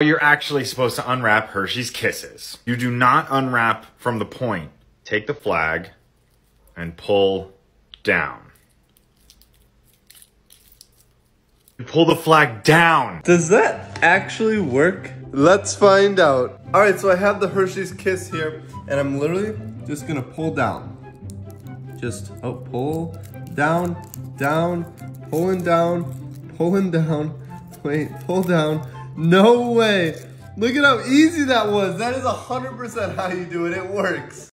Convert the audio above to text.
You're actually supposed to unwrap Hershey's Kisses. You do not unwrap from the point. Take the flag and pull down. Pull the flag down. Does that actually work? Let's find out. All right, so I have the Hershey's Kiss here, and I'm literally just gonna pull down. Just, oh, pull, down, down, pulling down, pulling down, wait, pull down. No way. Look at how easy that was. That is 100% how you do it. It works.